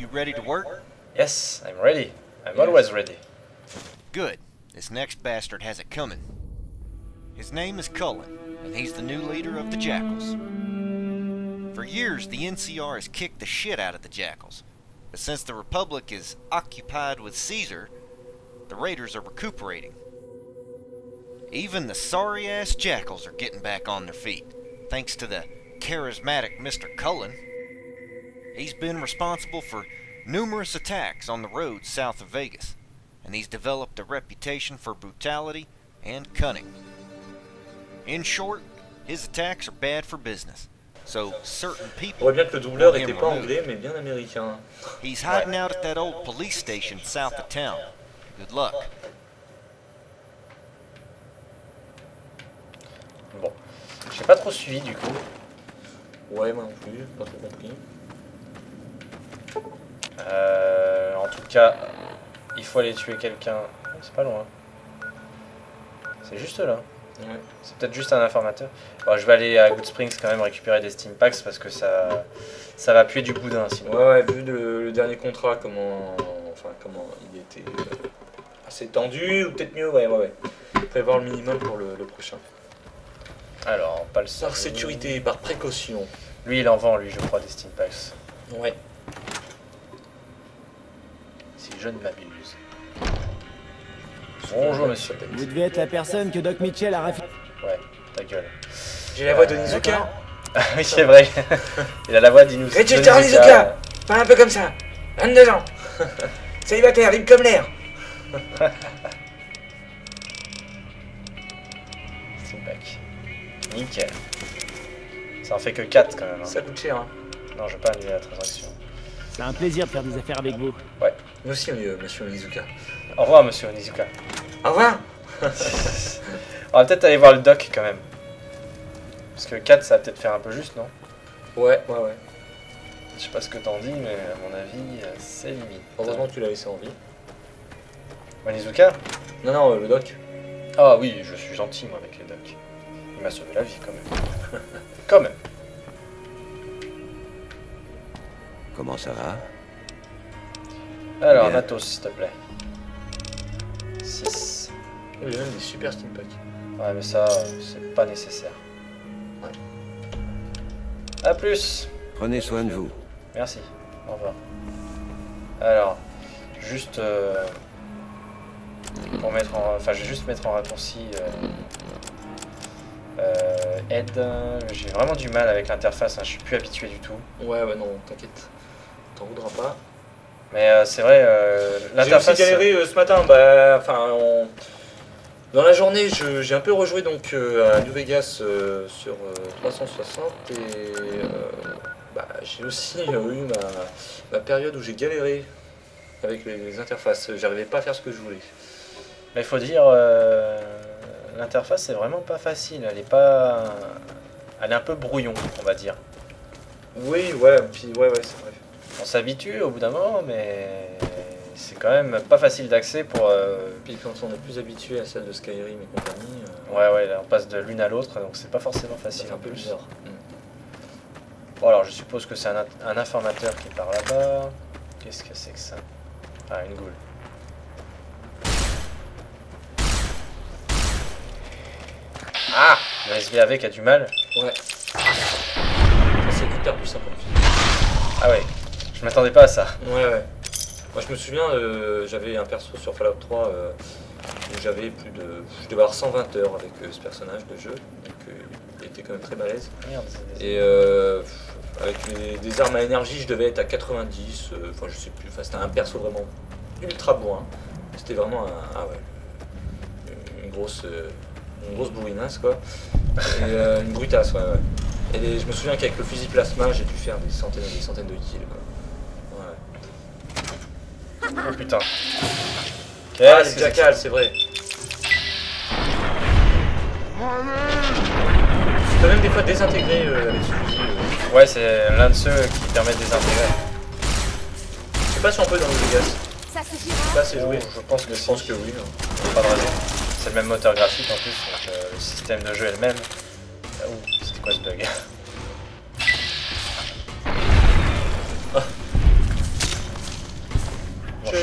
You ready to work? Yes, I'm ready. I'm always ready. Good. This next bastard has it coming. His name is Cullen, and he's the new leader of the Jackals. For years, the NCR has kicked the shit out of the Jackals. But since the Republic is occupied with Caesar, the Raiders are recuperating. Even the sorry ass Jackals are getting back on their feet, thanks to the charismatic Mr. Cullen. He's been responsible for numerous attacks on the roads south of Vegas, and he's developed a reputation for brutality and cunning. In short, his attacks are bad for business, so certain On people voit bien que le doubleur était pas anglais, mais bien américain. He's hiding out at that old police station south of town. Good luck. Bon. J'ai pas trop suivi du coup. Ouais, moi non plus, pas trop compris. Euh, en tout cas, il faut aller tuer quelqu'un. C'est pas loin. C'est juste là. Ouais. C'est peut-être juste un informateur. Bon, je vais aller à Good Springs quand même récupérer des Steam Packs parce que ça, ça va puer du boudin sinon. Ouais, ouais, vu le, le dernier contrat, comment, enfin, comment il était euh, assez tendu, ou peut-être mieux, ouais, ouais, ouais. Prévoir le minimum pour le, le prochain. Alors, pas le seul. Par sécurité, par précaution. Lui, il en vend, lui, je crois, des Steam Packs. Ouais. Si je ne m'abuse. Bonjour, monsieur. Vous devez être la personne que Doc Mitchell a raffiné. Ouais, ta gueule. J'ai la voix de Nizuka. Ah oui, c'est vrai. il a la voix d'Inus. Register Nizuka Pas un peu comme ça 22 ans Célibataire, libre comme l'air Steam Pack. Nickel. Ça en fait que 4 quand même. hein. Ça coûte cher, hein. Non, je vais pas annuler la transaction. C'est un plaisir de faire des affaires avec vous. Nous aussi, euh, monsieur Nizuka. Au revoir, monsieur Onizuka. Au revoir On va peut-être aller voir le doc quand même. Parce que 4, ça va peut-être faire un peu juste, non? Ouais, ouais, ouais. Je sais pas ce que t'en dis, mais à mon avis, euh, c'est limite. Heureusement que tu l'as laissé en vie. Onizuka? Non, non, euh, le doc. Ah oui, je suis gentil, moi, avec les docs. Il m'a sauvé la vie, quand même. quand même. Comment ça va? Alors. Natos, s'il te plaît. 6. Il y a même des super steam packs. Ouais, mais ça, euh, c'est pas nécessaire. Ouais. A plus Prenez soin de vous. Merci. Au revoir. Alors, juste euh, pour mettre en, enfin, je vais juste mettre en raccourci euh, euh, aide. J'ai vraiment du mal avec l'interface. hein, je suis plus habitué du tout. Ouais, ouais, non, t'inquiète. T'en voudras pas. Mais euh, c'est vrai, euh, J'ai aussi l'interface. galéré euh, ce matin. Bah, enfin, on- dans la journée, je- j'ai un peu rejoué donc euh, à New Vegas sur euh, 360 et bah, j'ai aussi eu ma, ma période où j'ai galéré avec les, les interfaces. J'arrivais pas à faire ce que je voulais. Mais il faut dire, l'interface c'est vraiment pas facile. Elle est pas, elle est un peu brouillon, on va dire. Oui, ouais, puis ouais, ouais, c'est vrai. On s'habitue au bout d'un moment, mais c'est quand même pas facile d'accès pour. euh, Puis quand on est plus habitué à celle de Skyrim et compagnie, euh, Ouais, ouais, là, on passe de l'une à l'autre, donc c'est pas forcément facile en un peu plus. bizarre. Bon, alors je suppose que c'est un, un informateur qui est par là-bas. Qu'est-ce que c'est que ça? Ah, une goule. Ah Le SVAV qui a du mal. Ouais. Ça, c'est hyper puissant comme. Ah ouais, je m'attendais pas à ça. Ouais, ouais. Moi, je me souviens, euh, j'avais un perso sur Fallout 3 euh, où j'avais plus de. Je devais avoir 120 heures avec euh, ce personnage de jeu. Donc, il était quand même très balèze. Merde, Et avec des, des armes à énergie, je devais être à 90. euh, Enfin, je sais plus. Enfin, c'était un perso vraiment ultra bourrin. C'était vraiment un. Ah ouais. Une grosse. une grosse bourrinasse, quoi. Et une brutasse, ouais, ouais. Et les- je me souviens qu'avec le fusil plasma, j'ai dû faire des centaines et des centaines de kills, quoi. Oh putain. Ah, Qu'est-ce les que jackals, c'est vrai. Tu peux même des fois désintégrer euh, avec ce fusil. euh. c'est- Ouais, c'est l'un de ceux qui permet de désintégrer. Je sais pas si on peut dans le Vegas. Ça Je sais pas si c'est joué. Je pense que Je pense que oui. hein. Pas de raison. C'est le même moteur graphique en plus, donc euh, le système de jeu est le même. Ah, ouh, c'était quoi ce bug?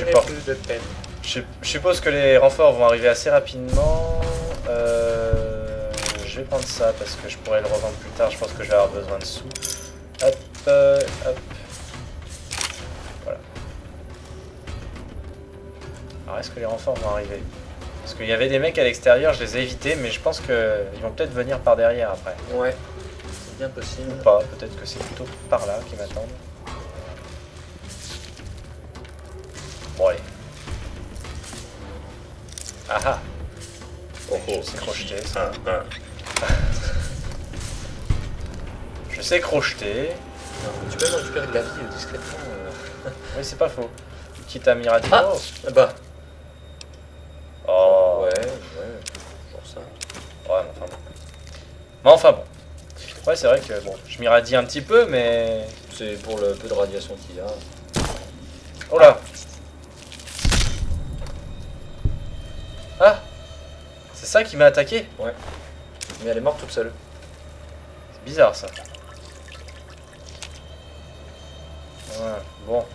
N'ai pas. plus de peine. Je, je suppose que les renforts vont arriver assez rapidement. Euh, je vais prendre ça parce que je pourrais le revendre plus tard. Je pense que je vais avoir besoin de sous. Hop, euh, hop. Voilà. Alors est-ce que les renforts vont arriver? Parce qu'il y avait des mecs à l'extérieur, je les ai évités, mais je pense qu'ils vont peut-être venir par derrière après. Ouais, c'est bien possible. Ou pas, peut-être que c'est plutôt par là qu'ils m'attendent. Bon allez. Ah ah Oh, oh, C'est crocheté, ça. Je sais crocheter. Non, Tu peux même récupérer de la vie discrètement. euh. Oui, c'est pas faux. Quitte à Mirati. Ah Ah Bah. Oh Ouais, ouais. Genre ça. Ouais, mais enfin bon. Mais enfin bon. Ouais, c'est vrai que bon, je m'irradie un petit peu, mais. C'est pour le peu de radiation qu'il y a. Oh là ça qui m'a attaqué Mais elle est morte toute seule. C'est bizarre ça. Ouais, bon.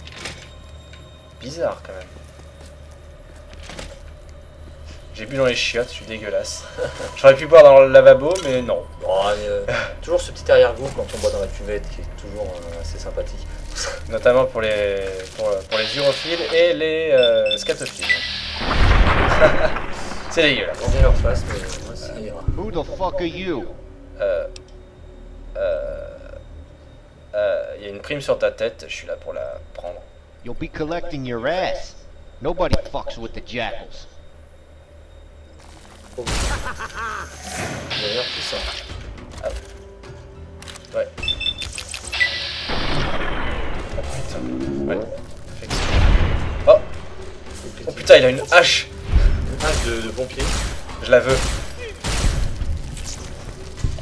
Bizarre quand même. J'ai bu dans les chiottes, je suis dégueulasse. J'aurais pu boire dans le lavabo, mais non. Oh, mais, euh, toujours ce petit arrière-goût quand on boit dans la cuvette qui est toujours euh, assez sympathique. Notamment pour les, pour, pour les urophiles et les euh, scatophiles. C'est dégueulasse. On vient leur face, mais moi ça ira. Who the fuck are you? Euh, euh, euh, Il y a une prime sur ta tête, je suis là pour la prendre. You'll be collecting your ass. Nobody fucks with the jackals. Il a l'air puissant. Ouais. Oh putain. Ouais. Oh, oh putain, il a une hache. De, de pompier. Je la veux.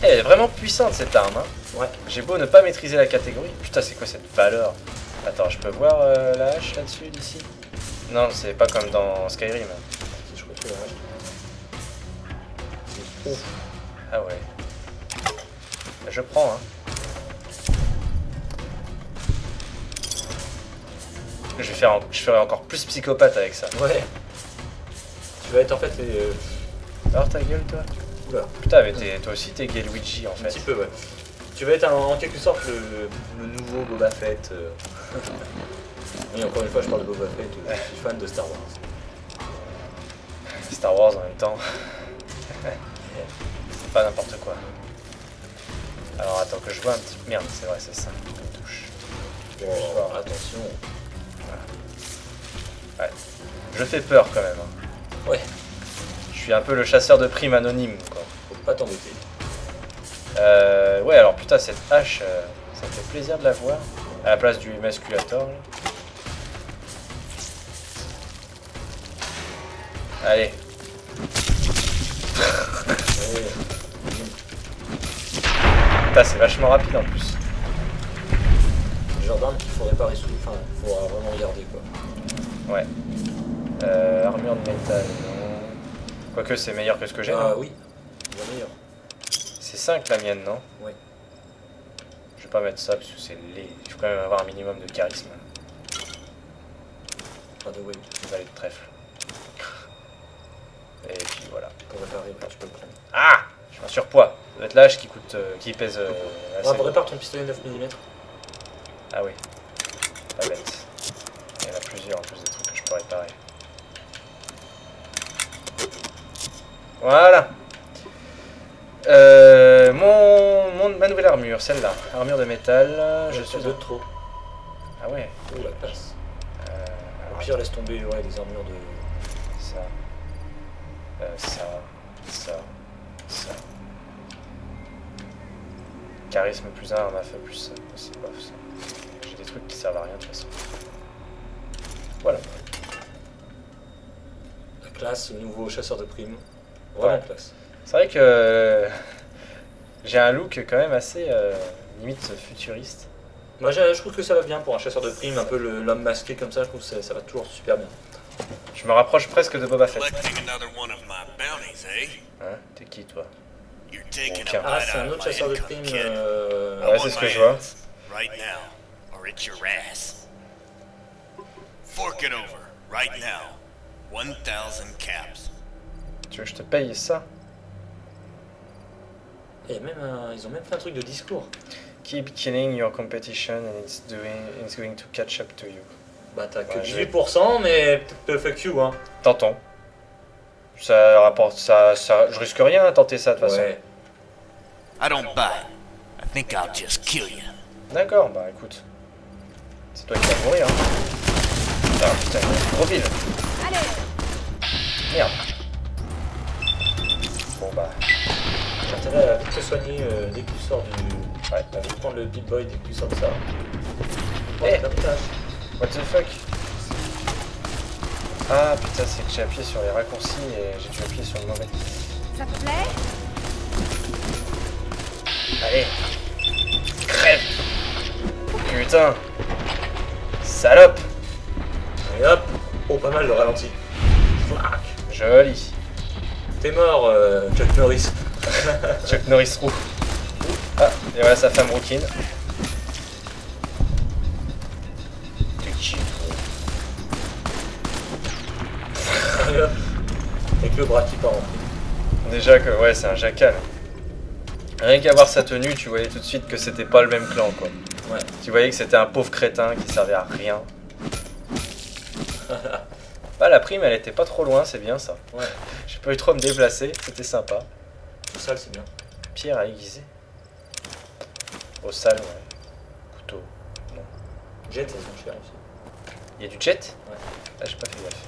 Eh, Elle est vraiment puissante cette arme. Hein. Ouais. J'ai beau ne pas maîtriser la catégorie. Putain, c'est quoi cette valeur? Attends, je peux voir euh, la hache là-dessus, d'ici? Non, c'est pas comme dans Skyrim. Je crois que c'est la hache. Ouf. Ah ouais. Je prends, hein. Je, vais faire en- je ferai encore plus psychopathe avec ça. Ouais. Tu vas être en fait les. euh, Alors ta gueule, toi Oula. Putain, mais t'es- toi aussi t'es gay Luigi en Un fait. petit peu, ouais. Tu vas être en, en quelque sorte le, le nouveau Boba Fett. euh. Oui, encore une fois, je parle de Boba Fett. euh, Je suis fan de Star Wars. Star Wars en même temps. c'est pas n'importe quoi. Alors attends que je vois un petit. Merde, c'est vrai, c'est ça. Touche. Oh, attention. Je fais peur quand même. hein. Ouais, Je suis un peu le chasseur de primes anonyme quoi. faut pas t'embêter. Euh, ouais, alors putain, cette hache, euh, ça me fait plaisir de la voir. À la place du Emasculator. là. Allez, putain, c'est vachement rapide en plus. Le genre d'arme qu'il faudrait pas résoudre. Enfin, il faudra vraiment regarder quoi. Ouais. Euh, armure de métal, non. Quoique c'est meilleur que ce que j'ai. Ah non oui, bien meilleur. C'est 5 la mienne, non Ouais. Je vais pas mettre ça parce que c'est laid. Il faut quand même avoir un minimum de charisme. Pas de way. Valet de trèfle. Et puis voilà. Pour réparer, bah, tu peux le prendre. Ah Je suis un surpoids. Ça doit être l'âge qui coûte, euh, qui pèse euh, assez. Ah, répare ton pistolet 9 mm. Ah oui. Pas bête. Il y en a plusieurs en plus des trucs que je peux réparer. Voilà. Euh, mon, mon- ma nouvelle armure, celle-là. Armure de métal. Je suis. deux de trop. Ah ouais. Oh la classe. Euh, Au pire, laisse tomber ouais, les armures de. ça. Euh, ça. Ça. Ça. Charisme plus 1, arme à feu plus ça. C'est bof ça. J'ai des trucs qui servent à rien de toute façon. Voilà. La classe, nouveau chasseur de primes. C'est vrai que euh, j'ai un look quand même assez euh, limite futuriste. Moi, je, je trouve que ça va bien pour un chasseur de primes, un peu l'homme masqué comme ça. Je trouve que ça, ça va toujours super bien. Je me rapproche presque de Boba Fett. Eh? Hein? T'es qui toi? Ah, c'est un autre chasseur de primes. euh, Ouais, c'est ce que je vois. hands Right now, or it's your ass. Fork it over. Right now. 1,000 caps. Tu veux que je te paye ça Et même un- ils ont même fait un truc de discours. Keep killing your competition and it's, doing, it's going to catch up to you. Bah t'as que Ouais, je- 18%, mais peut-être fuck you, hein. Tentons. Ça rapporte ça, ça. Je risque rien à tenter ça de toute façon. Ouais. I don't buy. I think I'll just kill you. D'accord, bah écoute. C'est toi qui vas mourir. Hein. Ah putain, gros ville. Merde. Intérêt à soigner euh, dès que tu sors du. Ouais. À prendre le Pit Boy dès que tu sors de ça. Eh. Ouais, l'avantage. What the fuck? Ah putain, c'est que j'ai appuyé sur les raccourcis et j'ai dû appuyer sur le mauvais. Ça te plaît? Allez Crève Putain Salope Et hop Oh, pas mal le ralenti. Flac Joli T'es mort, euh, Chuck Norris. Chuck Norris roux. Ah, et voilà sa femme rouquine. Avec le bras qui part en Déjà que, ouais, c'est un jacal. Rien qu'à voir sa tenue, tu voyais tout de suite que c'était pas le même clan, quoi. Ouais. Tu voyais que c'était un pauvre crétin qui servait à rien. Bah, la prime, elle était pas trop loin, c'est bien ça. Ouais. J'ai pas eu trop à me déplacer, c'était sympa. Sale, c'est bien. Pierre à aiguiser. Au sale, ouais. Couteau. Jet, elles sont chères aussi. Il y a du jet? Ouais. Ah, j'ai pas fait gaffe.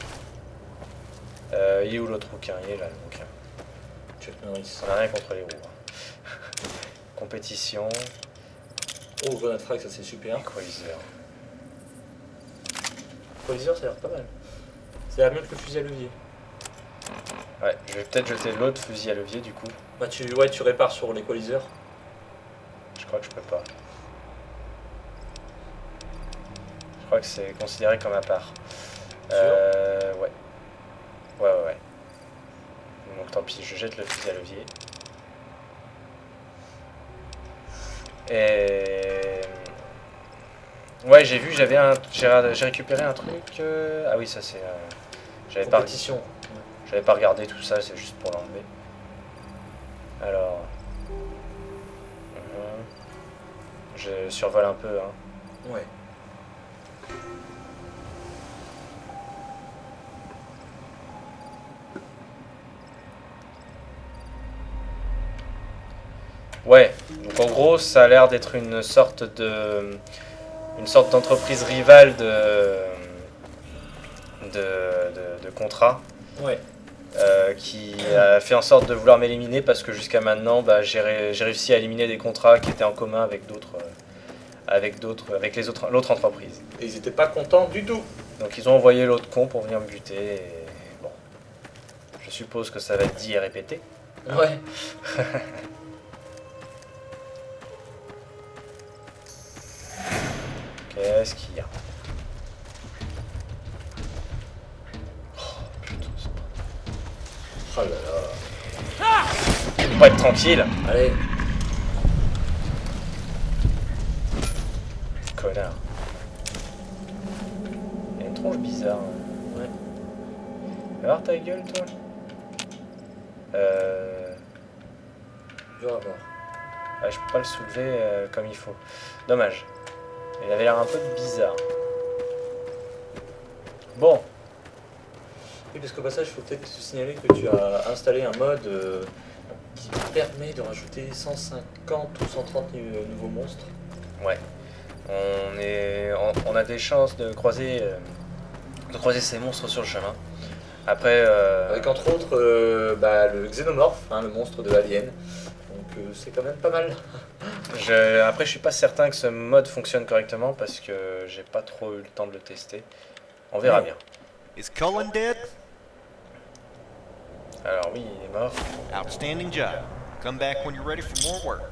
Euh, il est où l'autre rouquin? Il est là, le rouquin. Chuck Norris. On a rien contre les roues. hein. Compétition, Oh, grenade frag, ça c'est super. equalizer. Colliser, ça a l'air pas mal. Ça a l'air mieux que le fusil à levier. Ouais, je vais peut-être jeter l'autre fusil à levier du coup. Bah, tu, ouais, tu répares sur l'équaliseur. Je crois que je peux pas. Je crois que c'est considéré comme à part. Euh, ouais. Ouais, ouais, ouais. Donc tant pis, je jette le fusil à levier. Et... Ouais, j'ai vu, j'avais un... J'ai récupéré un truc... euh, Ah oui, ça c'est... euh, J'avais pas... J'avais pas regardé tout ça, c'est juste pour l'enlever. Alors. Mhm. Je survole un peu. Hein. Ouais. Ouais, donc en gros, ça a l'air d'être une sorte de. Une sorte d'entreprise rivale de. de, de, de contrat. Ouais. Euh, qui a fait en sorte de vouloir m'éliminer parce que jusqu'à maintenant, bah, j'ai ré- j'ai réussi à éliminer des contrats qui étaient en commun avec d'autres, euh, avec d'autres, avec les autres, l'autre entreprise. Et ils étaient pas contents du tout. Donc ils ont envoyé l'autre con pour venir me buter. Et bon, je suppose que ça va être dit et répété. Ouais. Qu'est-ce qu'il y a Oh putain, c'est pas- Oh là là. Faut pas être tranquille, Allez. connard. Il y a une tronche bizarre. hein. Ouais. Va voir ta gueule, toi. Euh. Voir. Ouais, je peux pas le soulever euh, comme il faut. Dommage. Il avait l'air un peu bizarre. Bon, Oui, parce qu'au passage, il faut peut-être te signaler que tu as installé un mode euh, qui permet de rajouter 150 ou 130 nu- euh, nouveaux monstres. ouais. On, est, on, on a des chances de croiser, euh, de croiser ces monstres sur le chemin. Après, euh, Avec entre autres euh, bah, le xénomorphe, hein, le monstre de Alien. Donc euh, c'est quand même pas mal. je, après, je suis pas certain que ce mode fonctionne correctement parce que j'ai pas trop eu le temps de le tester. On verra bien. Is Cullen dead? Alors oui, il est mort. Outstanding job. Come back when you're ready for more work.